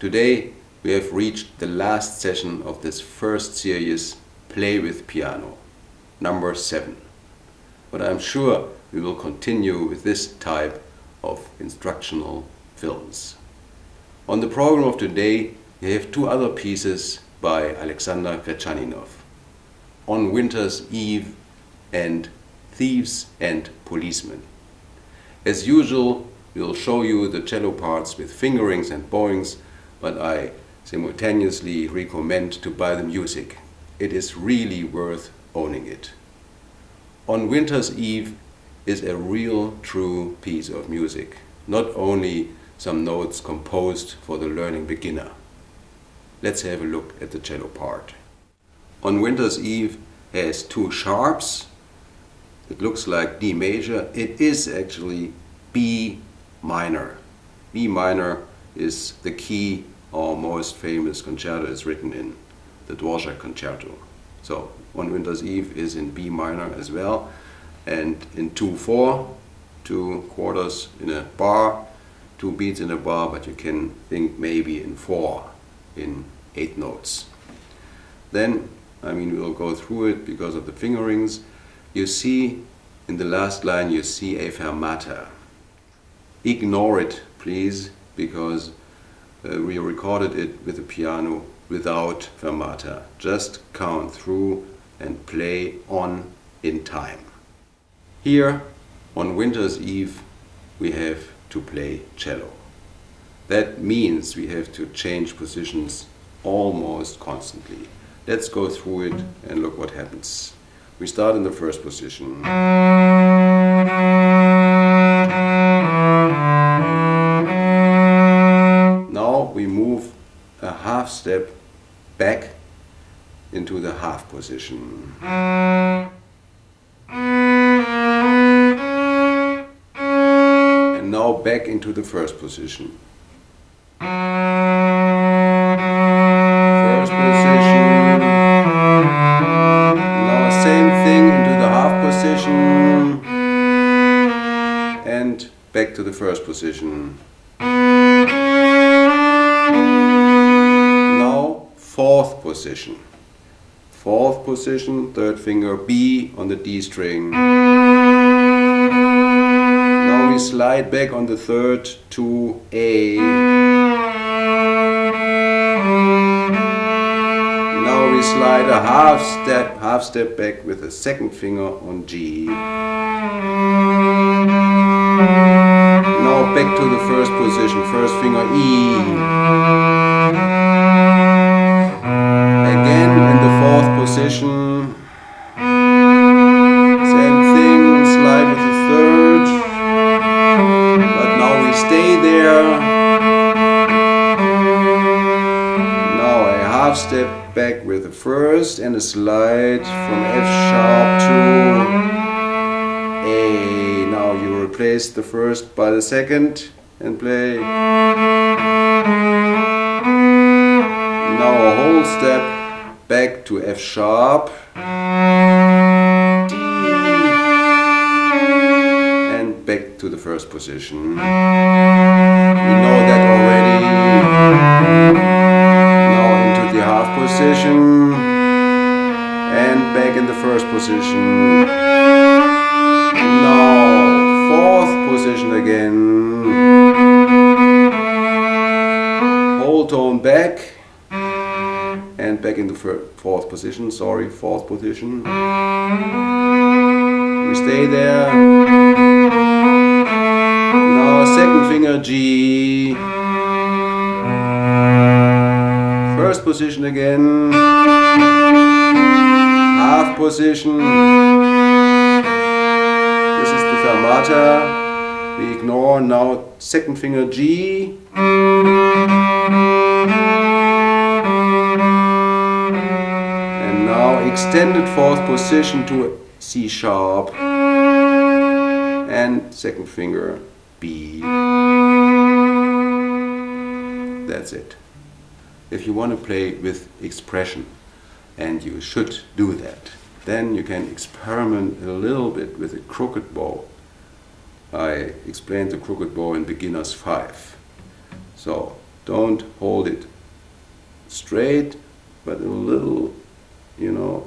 Today we have reached the last session of this first series, Play with Piano, number 7. But I'm sure we will continue with this type of instructional films. On the program of today we have two other pieces by Alexander Gretchaninov, On Winter's Eve and Thieves and Policemen. As usual, we'll show you the cello parts with fingerings and bowings, but I simultaneously recommend to buy the music. It is really worth owning it. On Winter's Eve is a real true piece of music, not only some notes composed for the learning beginner. Let's have a look at the cello part. On Winter's Eve has two sharps. It looks like D major. It is actually B minor. B minor is the key or most famous concerto is written in, the Dvorak concerto. So on Winter's Eve is in B minor as well, and in 2-4, two quarters in a bar, two beats in a bar, but you can think maybe in four, in eight notes. Then, I mean, we'll go through it because of the fingerings. You see, in the last line, you see a fermata. Ignore it, please, because uh, we recorded it with the piano without fermata. Just count through and play on in time. Here, on Winter's Eve, we have to play cello. That means we have to change positions almost constantly. Let's go through it and look what happens. We start in the first position. Step back into the half position. And now back into the first position. First position. Now same thing into the half position. And back to the first position. Position. Fourth position, third finger B on the D string. Now we slide back on the third to A. Now we slide a half step, half step back with the second finger on G. Now back to the first position, first finger E. Again in the fourth position. Same thing, slide with the third. But now we stay there. Now a half step back with the first and a slide from F sharp to A. Now you replace the first by the second and play. Now a whole step back to F sharp. D, and back to the first position. You know that already. Now into the half position and back in the first position. Now fourth position again. Whole tone back and back in the fourth position. Sorry, fourth position. We stay there. Now second finger G. First position again. Half position. This is the fermata. We ignore now second finger G. extended fourth position to C sharp and second finger B. That's it. If you want to play with expression, and you should do that, then you can experiment a little bit with a crooked bow. I explained the crooked bow in Beginner's 5. So Don't hold it straight, but a little, you know.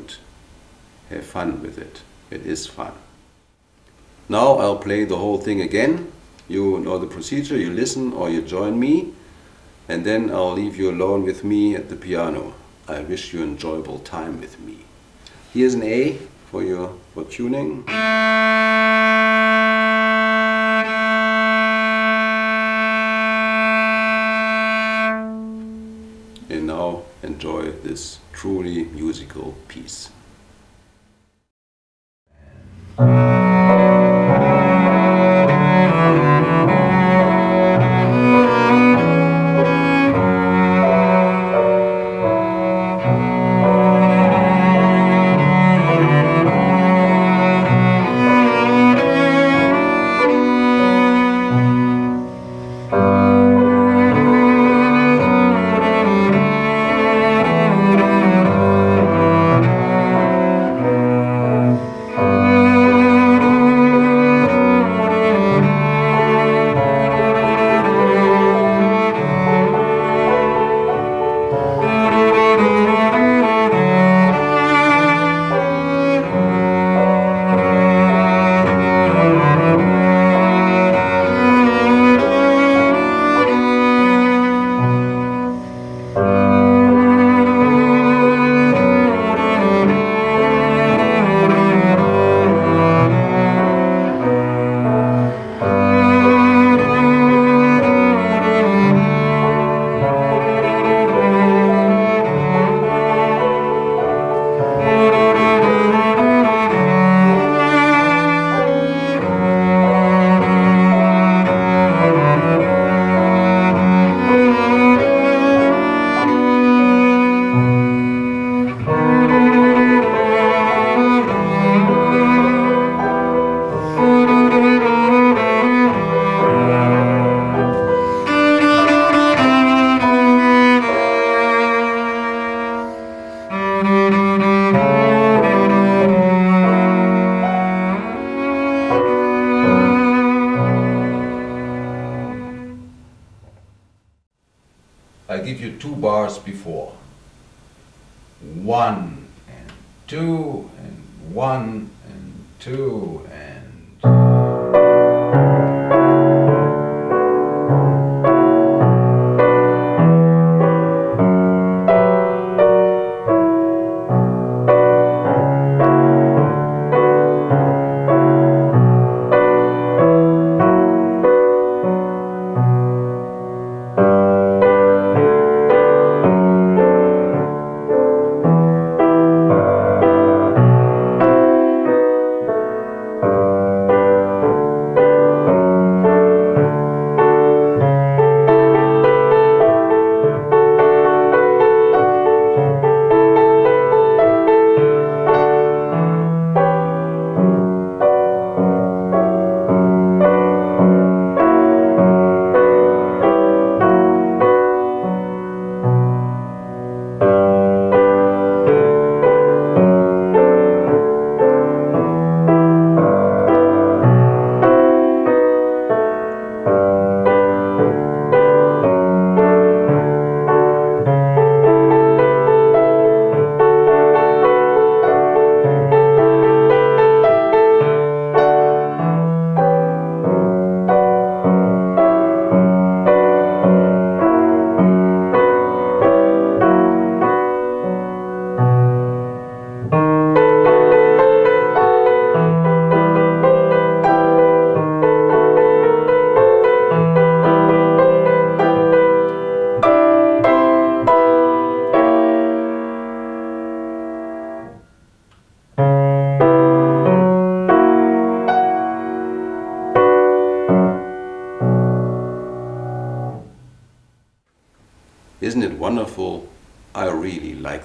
Have fun with it. It is fun. Now I'll play the whole thing again. You know the procedure, you listen or you join me, and then I'll leave you alone with me at the piano. I wish you enjoyable time with me. Here's an A for your for tuning. And now enjoy this truly musical piece. One and two and one and two and.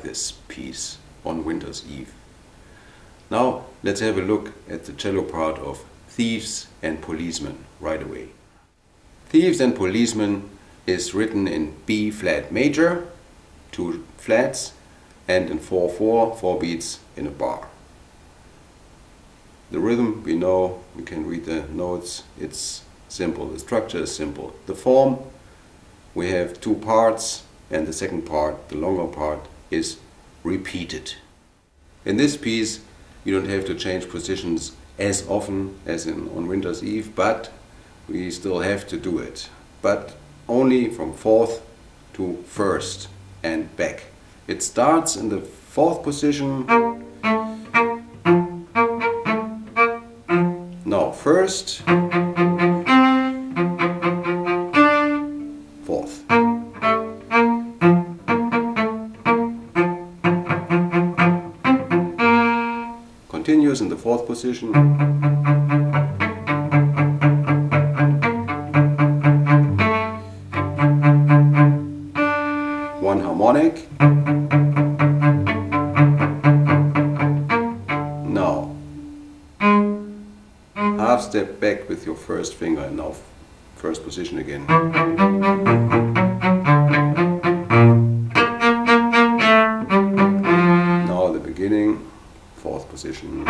This piece on Winter's Eve. Now let's have a look at the cello part of Thieves and Policemen right away. Thieves and Policemen is written in B flat major, two flats, and in 4-4, four beats in a bar. The rhythm we know, we can read the notes, it's simple, the structure is simple. The form, we have two parts, and the second part, the longer part, is repeated. In this piece, you don't have to change positions as often as in on Winter's Eve, but we still have to do it. But only from fourth to first and back. It starts in the fourth position. Now first, fourth. Position. One harmonic. Now, half step back with your first finger and now first position again. Now the beginning, fourth position.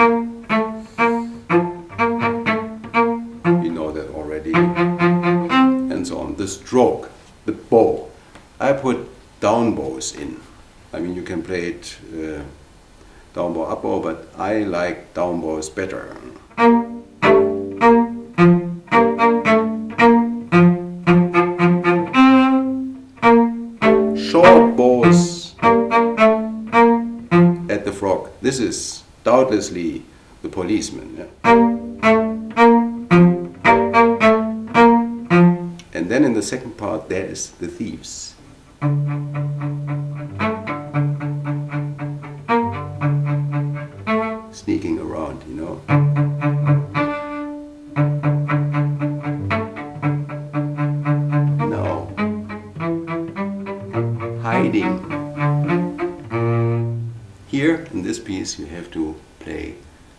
Stroke, the bow. I put down bows in. I mean, you can play it uh, down bow, up bow, but I like down bows better. Short bows at the frog. This is doubtlessly the policeman. yeah. And then in the second part, there is the thieves. Sneaking around, you know. No. Hiding. Here in this piece, you have to play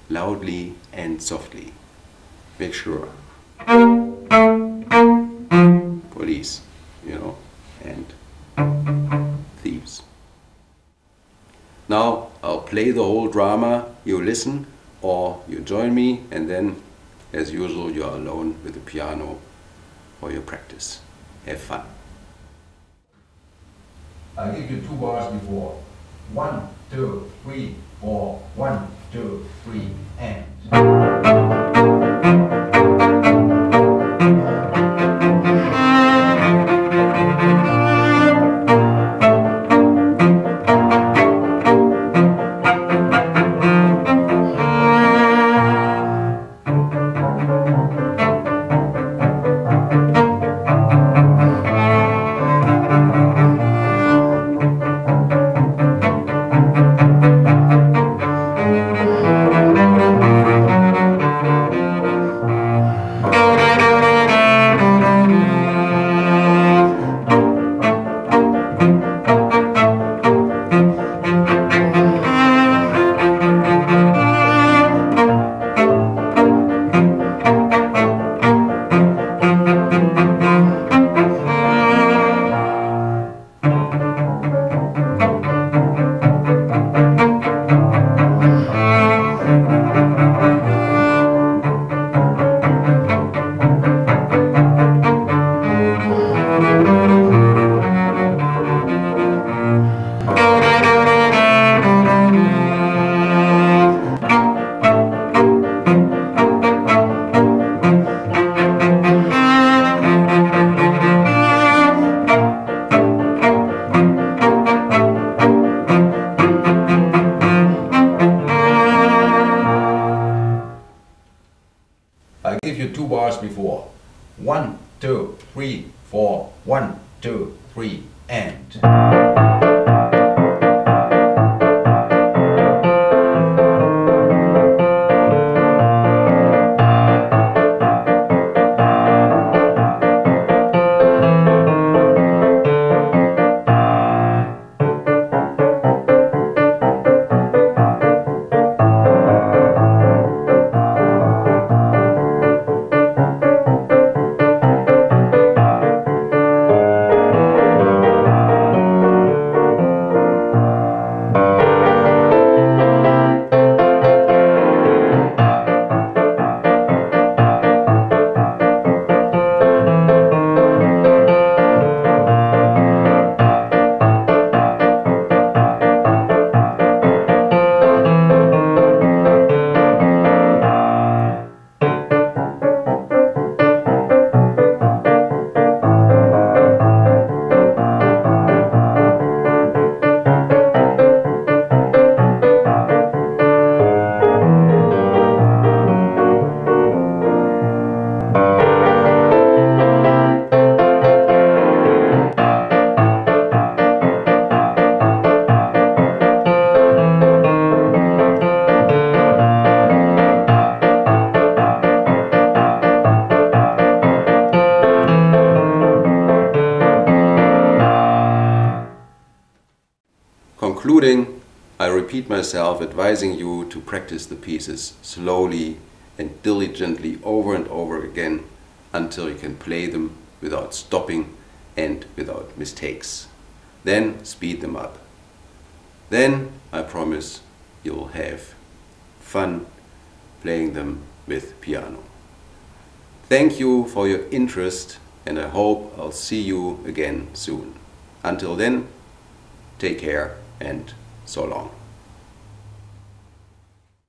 loudly and softly. Make sure. Play the whole drama, you listen or you join me, and then, as usual, you're alone with the piano for your practice. Have fun. I'll give you two bars before. One, two, three, four. One, two, three, and. Before. One, two, three, four. One, two, three, and. Concluding, I repeat myself advising you to practice the pieces slowly and diligently over and over again until you can play them without stopping and without mistakes. Then speed them up. Then I promise you'll have fun playing them with piano. Thank you for your interest and I hope I'll see you again soon. Until then, take care and so long.